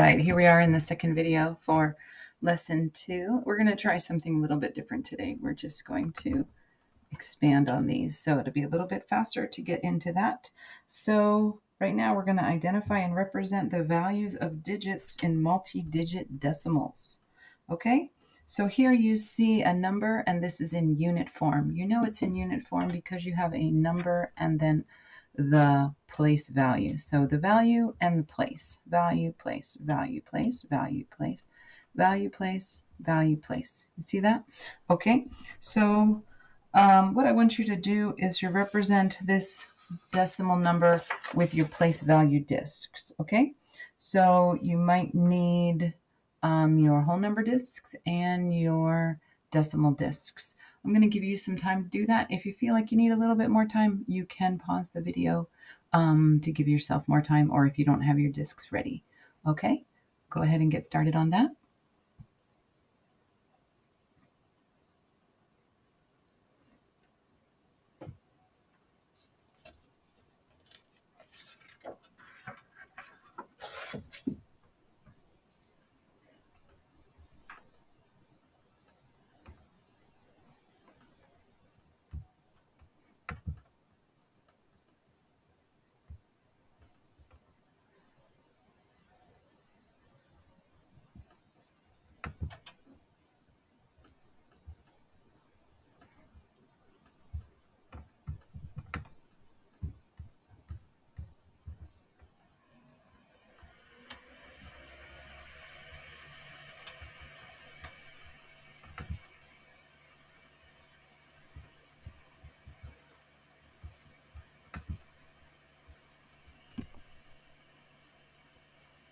right, here we are in the second video for lesson two. We're going to try something a little bit different today. We're just going to expand on these. So it'll be a little bit faster to get into that. So right now we're going to identify and represent the values of digits in multi-digit decimals. Okay, so here you see a number and this is in unit form. You know it's in unit form because you have a number and then the place value. So the value and the place, value, place, value, place, value, place, value, place, value, place. You see that? Okay, so um, what I want you to do is to represent this decimal number with your place value discs, okay? So you might need um, your whole number discs and your decimal discs. I'm going to give you some time to do that. If you feel like you need a little bit more time, you can pause the video um, to give yourself more time, or if you don't have your discs ready. Okay, go ahead and get started on that.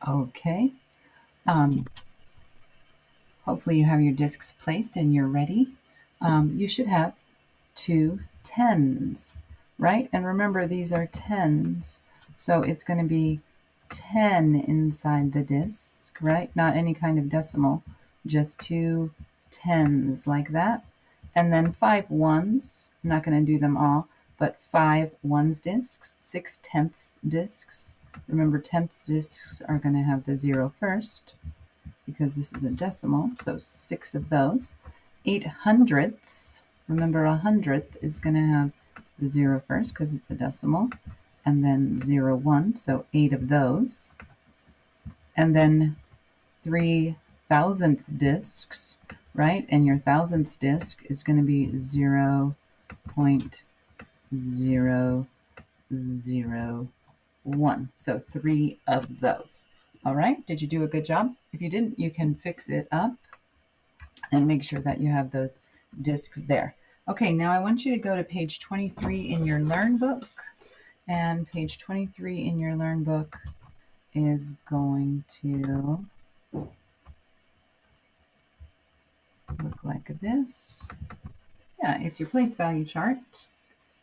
Okay. Um, hopefully you have your discs placed and you're ready. Um, you should have two tens, right? And remember, these are tens. So it's going to be 10 inside the disc, right? Not any kind of decimal, just two tens like that. And then five ones. I'm not going to do them all, but five ones discs, six tenths discs, Remember, tenths discs are going to have the zero first because this is a decimal, so six of those. Eight hundredths, remember a hundredth is going to have the zero first because it's a decimal, and then zero one, so eight of those. And then three thousandth discs, right? And your thousandth disc is going to be zero point zero zero one. So three of those. All right, did you do a good job? If you didn't, you can fix it up and make sure that you have those discs there. Okay, now I want you to go to page 23 in your Learn book. And page 23 in your Learn book is going to look like this. Yeah, it's your place value chart.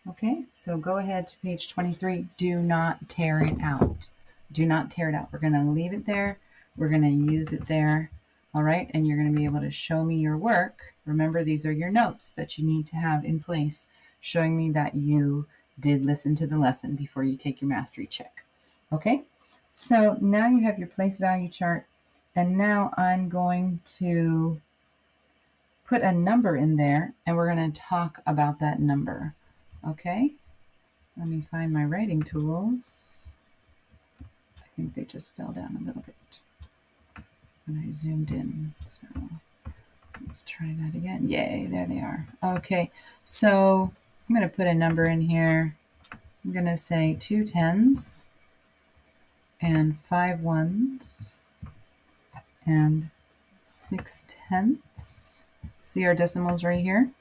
Okay, so go ahead to page 23. Do not tear it out. Do not tear it out. We're going to leave it there. We're going to use it there. All right, and you're going to be able to show me your work. Remember, these are your notes that you need to have in place, showing me that you did listen to the lesson before you take your mastery check. Okay, so now you have your place value chart, and now I'm going to put a number in there, and we're going to talk about that number. Okay, let me find my writing tools. I think they just fell down a little bit when I zoomed in. So let's try that again. Yay, there they are. Okay, so I'm going to put a number in here. I'm going to say two tens and five ones and six tenths. See our decimals right here?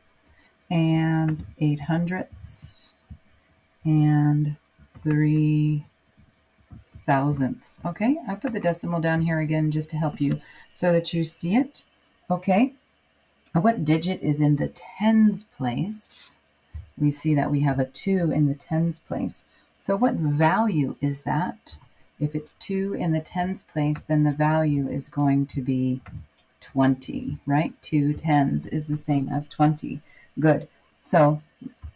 And eight hundredths and three thousandths. Okay, I put the decimal down here again just to help you so that you see it. Okay, what digit is in the tens place? We see that we have a 2 in the tens place. So what value is that? If it's 2 in the tens place, then the value is going to be 20, right? Two tens is the same as 20. Good. So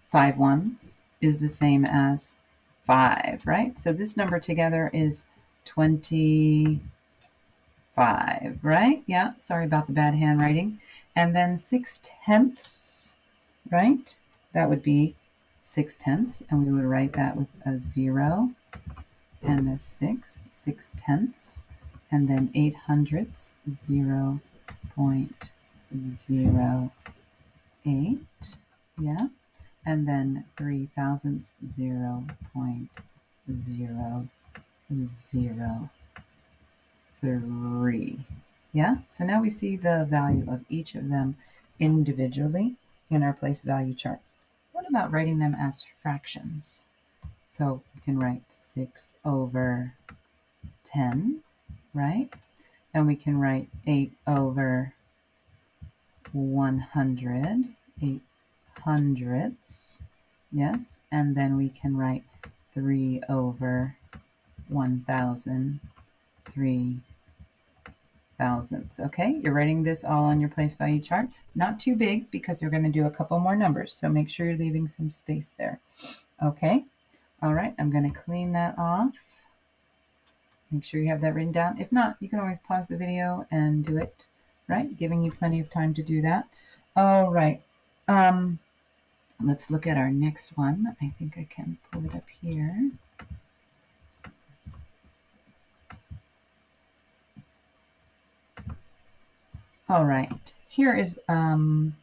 five ones is the same as 5, right? So this number together is 25. right? Yeah, sorry about the bad handwriting. And then 6 tenths, right? That would be 6 tenths, and we would write that with a 0 and a 6, 6 tenths, and then 8 hundredths, 0 0.08, yeah? And then 3 thousandths, 0 0.003. Yeah, so now we see the value of each of them individually in our place value chart. What about writing them as fractions? So we can write 6 over 10, right? And we can write 8 over 100, 8 hundredths, yes? And then we can write 3 over 1,000, 3 thousandths. Okay, you're writing this all on your place value chart. Not too big because we're going to do a couple more numbers. So make sure you're leaving some space there. Okay, all right, I'm going to clean that off. Make sure you have that written down. If not, you can always pause the video and do it, right? Giving you plenty of time to do that. All right. Um, let's look at our next one. I think I can pull it up here. All right, here is um,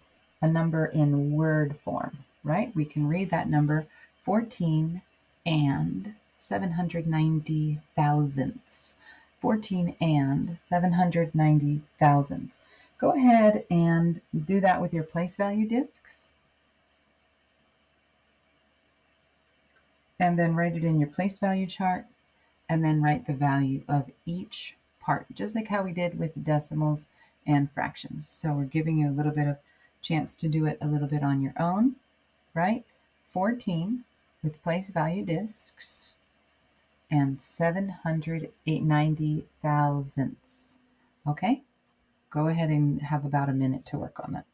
a number in word form, right? We can read that number 14 and 790 thousandths. 14 and 790 thousandths. Go ahead and do that with your place value discs. And then write it in your place value chart. And then write the value of each part, just like how we did with decimals and fractions. So we're giving you a little bit of chance to do it a little bit on your own, right? 14 with place value discs and 790 thousandths. Okay, go ahead and have about a minute to work on that.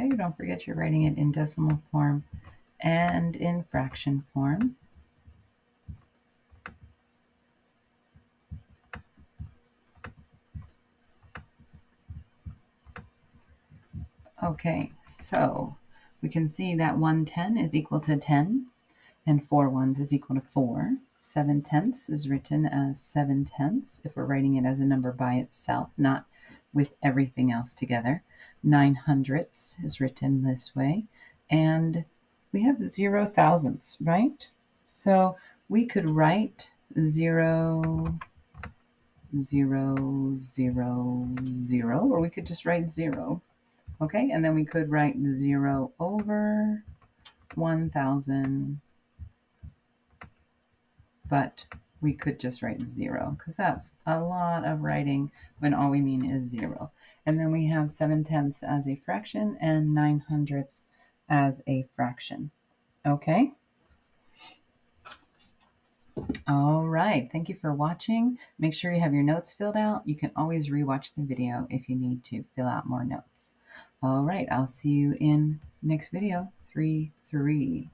Okay, don't forget you're writing it in decimal form and in fraction form. Okay, so we can see that 110 is equal to 10 and 4 ones is equal to 4. 7 tenths is written as 7 tenths if we're writing it as a number by itself, not with everything else together. 9 hundredths is written this way. And we have zero thousandths, right? So we could write zero, zero, zero, zero, or we could just write zero. Okay, and then we could write zero over 1,000, but we could just write zero because that's a lot of writing when all we mean is zero. And then we have 7 tenths as a fraction and 9 hundredths as a fraction. Okay? All right. Thank you for watching. Make sure you have your notes filled out. You can always rewatch the video if you need to fill out more notes. All right. I'll see you in next video. 3 3.